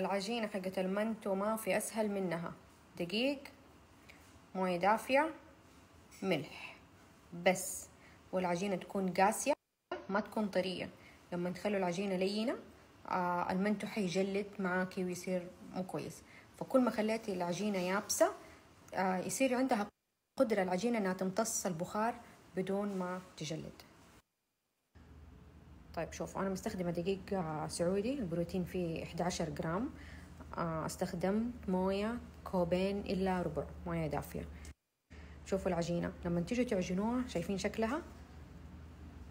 العجينة حقت المنتو ما في أسهل منها. دقيق موية دافية ملح. بس. والعجينة تكون قاسية ما تكون طرية. لما تخلوا العجينة لينة آه المنتو حيجلد معاكي ويصير مو كويس. فكل ما خليتي العجينة يابسة آه يصير عندها قدرة العجينة إنها تمتص البخار بدون ما تجلد. طيب شوفوا أنا مستخدمة دقيق سعودي البروتين فيه 11 جرام. استخدمت موية كوبين إلا ربع موية دافية. شوفوا العجينة لما تيجوا تعجنوها شايفين شكلها؟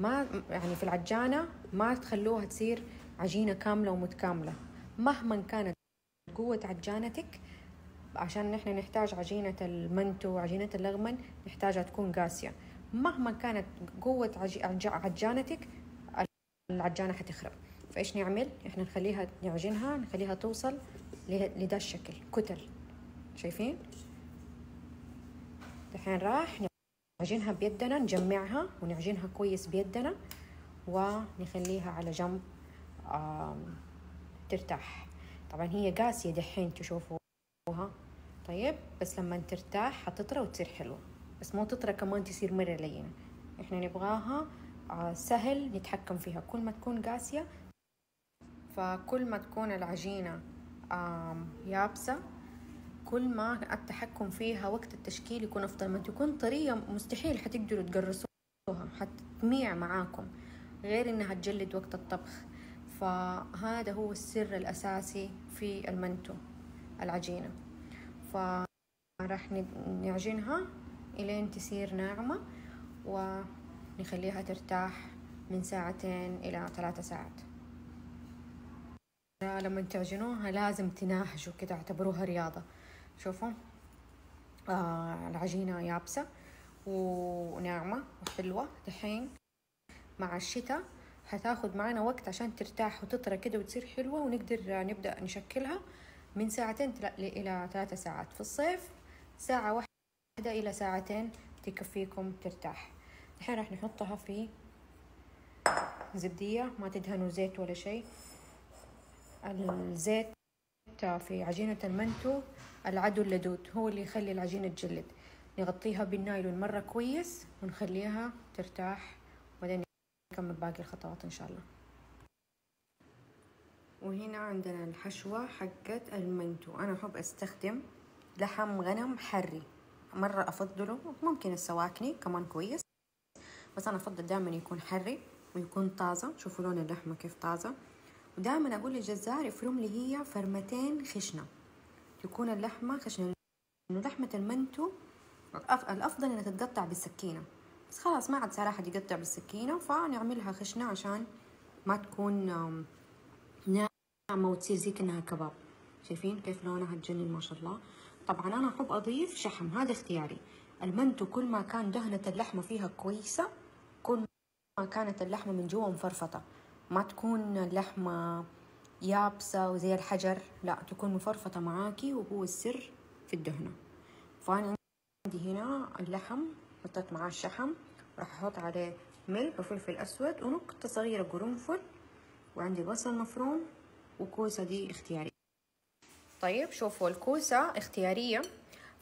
ما يعني في العجانة ما تخلوها تصير عجينة كاملة ومتكاملة. مهما كانت قوة عجانتك عشان نحن نحتاج عجينة المنتو وعجينة اللغمن نحتاجها تكون قاسية. مهما كانت قوة عجانتك العجانة حتخرب. فإيش نعمل؟ إحنا نخليها نعجنها نخليها توصل لدا الشكل. كتل. شايفين؟ دحين راح نعجنها بيدنا نجمعها ونعجنها كويس بيدنا ونخليها على جنب ترتاح. طبعا هي قاسية دحين تشوفوها. طيب بس لما ترتاح حتطرى وتصير حلوة. بس مو تطرى كمان تصير مرة لينة. إحنا نبغاها سهل نتحكم فيها. كل ما تكون قاسية فكل ما تكون العجينة يابسة كل ما التحكم فيها وقت التشكيل يكون أفضل. ما تكون طرية مستحيل حتقدروا تقرصوها حتميع معاكم غير إنها تجلد وقت الطبخ. فهذا هو السر الأساسي في المنتو العجينة. فراح نعجنها إلين تصير ناعمة ونخليها ترتاح من ساعتين إلى ثلاثة ساعات. لما تعجنوها لازم تناهجوا كده اعتبروها رياضة. شوفوا آه العجينة يابسة وناعمة وحلوة. دحين مع الشتاء هتاخد معنا وقت عشان ترتاح وتطرى كده وتصير حلوة ونقدر نبدأ نشكلها من ساعتين إلى ثلاثة ساعات. في الصيف ساعة واحدة إلى ساعتين تكفيكم ترتاح. الحين راح نحطها في زبدية ما تدهنوا زيت ولا شيء. الزيت في عجينة المنتو العدو اللدود هو اللي يخلي العجينة تجلد. نغطيها بالنايلون مرة كويس ونخليها ترتاح وبعدين نكمل باقي الخطوات إن شاء الله. وهنا عندنا الحشوة حقت المنتو. أنا أحب أستخدم لحم غنم حري. مرة أفضله ممكن السواكني كمان كويس. بس أنا أفضل دائما يكون حري ويكون طازة. شوفوا لون اللحمة كيف طازة. ودائما أقول للجزار يفرم لي هي فرمتين خشنة. تكون اللحمة خشنة. إنه لحمة المنتو الأفضل إنها تتقطع بالسكينة. بس خلاص ما عاد صار أحد يقطع بالسكينة فنعملها خشنة عشان ما تكون ناعمة وتصير زي كأنها كباب. شايفين كيف لونها تجنن ما شاء الله؟ طبعا أنا أحب أضيف شحم هذا اختياري. المنتو كل ما كان دهنة اللحمة فيها ما كانت اللحمة من جوا مفرفطة. ما تكون اللحمة يابسة وزي الحجر لا تكون مفرفطة معاكي وهو السر في الدهنة. فأنا عندي هنا اللحم حطيت معاه الشحم راح أحط عليه ملح وفلفل أسود ونقطة صغيرة قرنفل وعندي بصل مفروم وكوسة دي اختيارية. طيب شوفوا الكوسة اختيارية.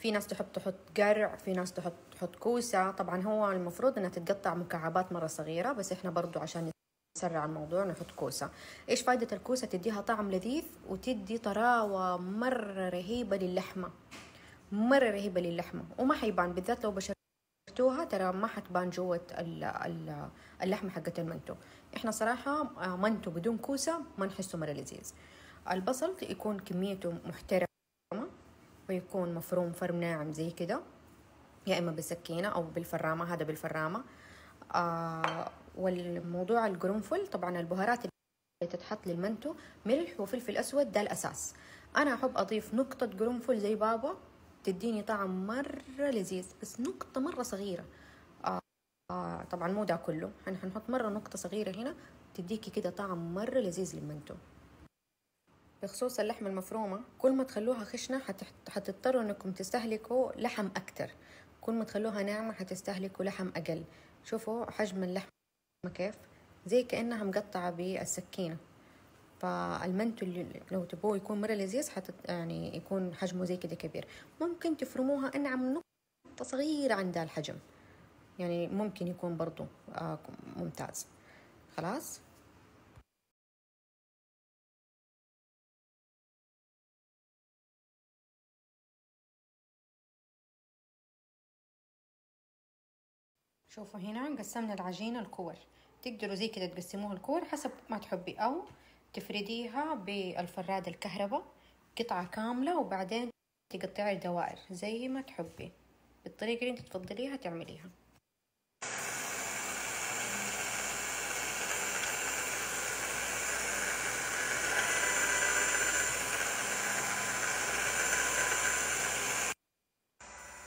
في ناس تحب تحط قرع في ناس تحط تحط كوسة. طبعا هو المفروض إنها تتقطع مكعبات مرة صغيرة بس إحنا برضو عشان نسرع الموضوع نحط كوسة. إيش فايدة الكوسة؟ تديها طعم لذيذ وتدي طراوة مرة رهيبة للحمة. مرة رهيبة للحمة. وما حيبان بالذات لو بشرتوها ترى ما حتبان جوة اللحمة حقت المنتو. إحنا صراحة منتو بدون كوسة ما نحسه مرة لذيذ. البصل يكون كميته محترمة. ويكون مفروم فرم ناعم زي كده يا إما بالسكينة أو بالفرامة هذا بالفرامة. آه والموضوع القرنفل طبعا البهارات اللي تتحط للمنتو ملح وفلفل أسود ده الأساس. أنا أحب أضيف نقطة قرنفل زي بابا تديني طعم مرة لذيذ بس نقطة مرة صغيرة. آه آه طبعا مو ده كله. حنحط مرة نقطة صغيرة هنا تديكي كده طعم مرة لذيذ للمنتو. بخصوص اللحمة المفرومة كل ما تخلوها خشنة حتضطروا إنكم تستهلكوا لحم أكتر. كل ما تخلوها ناعمة حتستهلكوا لحم أقل. شوفوا حجم اللحمة كيف؟ زي كأنها مقطعة بالسكينة. فالمنتو اللي لو تبوه يكون مرة لذيذ حتت يعني يكون حجمه زي كده كبير. ممكن تفرموها أنعم نقطة صغيرة عند الحجم. يعني ممكن يكون برضو آه ممتاز. خلاص؟ شوفوا هنا قسمنا العجينة الكور. تقدروا زي كده تقسموها الكور حسب ما تحبي أو تفرديها بالفراد الكهرباء قطعة كاملة وبعدين تقطعي دوائر زي ما تحبي. بالطريقة اللي انت تفضليها تعمليها.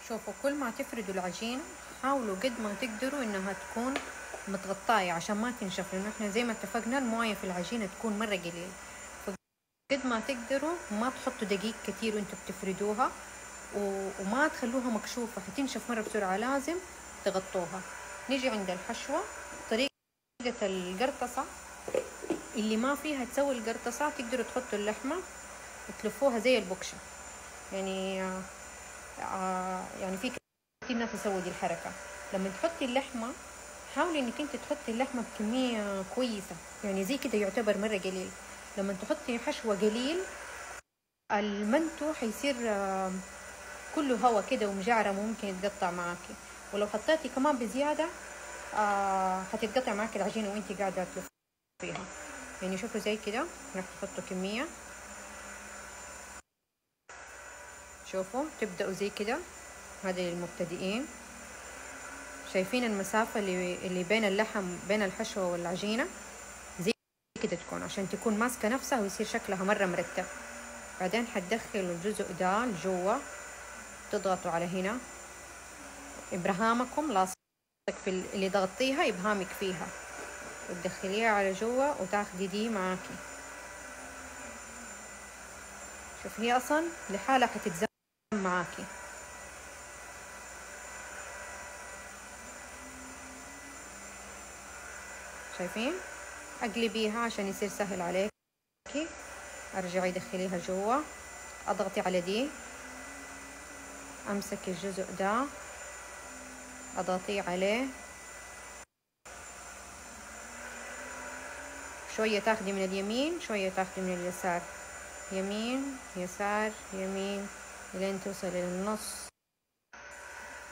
شوفوا كل ما تفردوا العجينة حاولوا قد ما تقدروا إنها تكون متغطاية عشان ما تنشف لأنه إحنا زي ما اتفقنا الموية في العجينة تكون مرة قليل. فقد ما تقدروا ما تحطوا دقيق كتير وأنتوا بتفردوها وما تخلوها مكشوفة حتنشف مرة بسرعة لازم تغطوها. نيجي عند الحشوة طريقة القرطصة اللي ما فيها تسوي القرطصة تقدروا تحطوا اللحمة وتلفوها زي البكشة يعني آه يعني في كثير ناس يسووا دي الحركة. لما تحطي اللحمة حاولي إنك أنت تحطي اللحمة بكمية كويسة. يعني زي كده يعتبر مرة قليل. لما تحطي حشوة قليل المنتو حيصير آه كله هوا كده ومجعرة ممكن يتقطع معاكي. ولو حطيتي كمان بزيادة آه حتتقطع معاكي العجينة وانتي قاعدة تلفيها يعني شوفوا زي كده راح تحطوا كمية. شوفوا تبدأوا زي كده. هذا للمبتدئين. شايفين المسافة اللي, بين اللحم بين الحشوة والعجينة؟ زي كده تكون عشان تكون ماسكة نفسها ويصير شكلها مرة مرتب. بعدين حتدخلوا الجزء ده لجوا تضغطوا على هنا. إبرهامكم لاصق في اللي ضغطيها إبهامك فيها. وتدخليها على جوا وتاخدي دي معاكي. شوف هي أصلا لحالها حتتزم معاكي. شايفين؟ أقلبيها عشان يصير سهل عليكي ارجعي دخليها جوا. أضغطي على دي. أمسك الجزء ده. اضغطيه عليه. شوية تاخدي من اليمين شوية تاخدي من اليسار. يمين يسار يمين لين توصلي للنص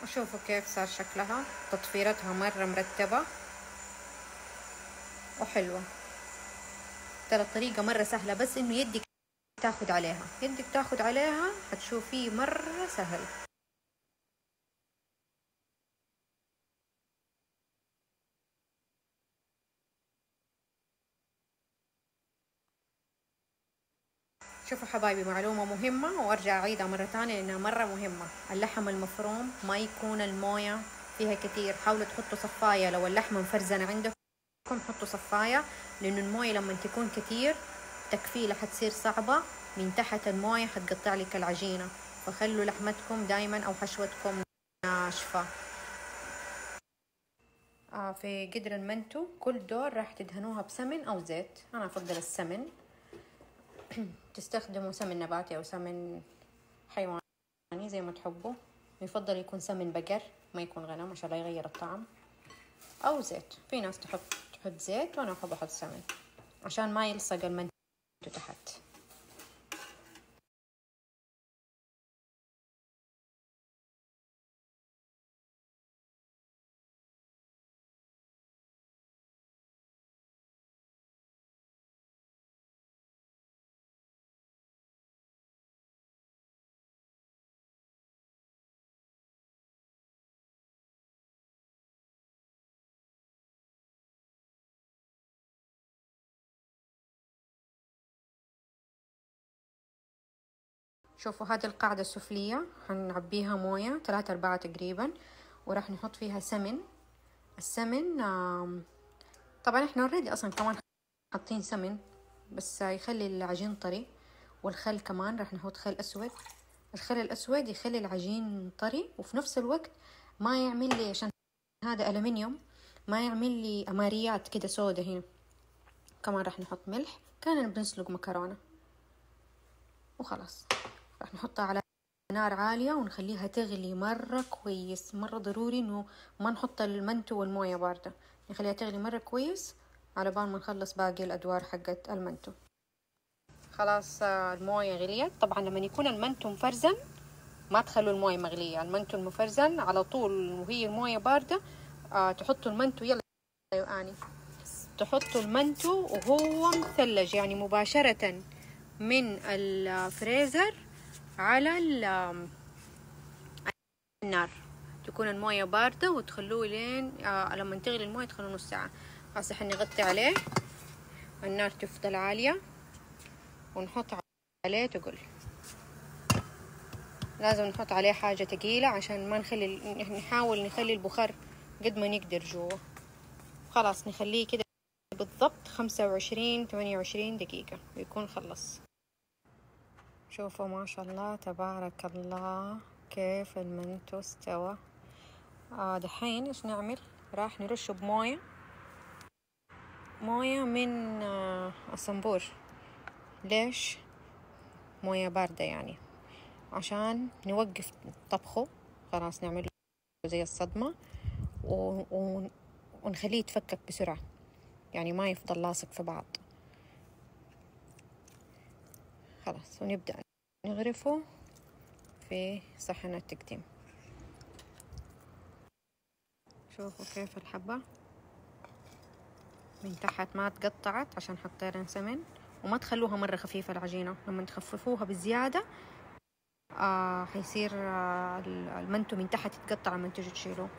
وشوفوا كيف صار شكلها. تطفيرتها مرة مرتبة. وحلوة ترى الطريقة مرة سهلة بس إنه يدك تاخد عليها. يدك تاخد عليها حتشوفيه مرة سهل. شوفوا حبايبي معلومة مهمة وأرجع أعيدها مرة تانية لأنها مرة مهمة. اللحم المفروم ما يكون الموية فيها كتير. حاولوا تحطوا صفاية لو اللحمة مفرزنة عندكم. حطوا صفاية لأنه الموية لما تكون كتير تكفيلة حتصير صعبة من تحت الموية حتقطع لك العجينة. فخلوا لحمتكم دايما أو حشوتكم ناشفة. آه في قدر المنتو كل دور راح تدهنوها بسمن أو زيت. أنا أفضل السمن. تستخدموا سمن نباتي أو سمن حيواني زي ما تحبوا. يفضل يكون سمن بقر ما يكون غنم عشان لا يغير الطعم. أو زيت. في ناس تحط تحط زيت وأنا احب أحط سمن عشان ما يلصق المنتو تحت. شوفوا هذه القاعدة السفلية هنعبيها موية ثلاثة أربعة تقريبا وراح نحط فيها سمن. السمن طبعا إحنا اوريدي أصلا كمان حاطين سمن بس يخلي العجين طري والخل كمان راح نحط خل أسود. الخل الأسود يخلي العجين طري وفي نفس الوقت ما يعمل لي عشان هذا ألمنيوم ما يعمل لي أماريات كده سودة هنا. كمان راح نحط ملح كان بنسلق مكرونة. وخلاص. راح نحطها على نار عالية ونخليها تغلي مرة كويس مرة ضروري إنه ما نحط المنتو والموية باردة. نخليها تغلي مرة كويس على بال ما نخلص باقي الأدوار حقت المنتو. خلاص الموية غليت. طبعا لما يكون المنتو مفرزن ما تخلوا الموية مغلية. المنتو المفرزن على طول وهي الموية باردة آه تحطوا المنتو يلا يعني تحطوا المنتو وهو مثلج يعني مباشرة من الفريزر. على النار. تكون الموية باردة وتخلوه لين آه لما تغلي الموية تخلوه نص ساعة. هسه حنغطي عليه. النار تفضل عالية. ونحط عليه تقل. لازم نحط عليه حاجة تقيلة عشان ما نخلي نحاول نخلي البخار قد ما نقدر جوا. خلاص نخليه كده بالضبط خمسة وعشرين ثمانية وعشرين دقيقة. بيكون خلص. شوفوا ما شاء الله تبارك الله كيف المنتو استوى. آه دحين إيش نعمل؟ راح نرشه بموية. موية من آه الصنبور ليش؟ موية باردة يعني. عشان نوقف طبخه. خلاص نعمل زي الصدمة. و... و... ونخليه يتفكك بسرعة. يعني ما يفضل لاصق في بعض. خلاص ونبدأ. نغرفه في صحن التقديم شوفوا كيف الحبة. من تحت ما تقطعت عشان حطينا سمن وما تخلوها مرة خفيفة العجينة. لما تخففوها بزيادة آه حيصير آه المنتو من تحت يتقطع لما تيجوا تشيلوه.